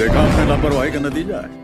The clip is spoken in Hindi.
देखा आपने लापरवाही का नतीजा है।